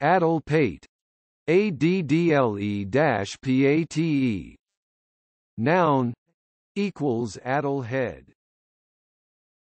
Addle pate. A D D L E - P A T E, Noun equals addle head.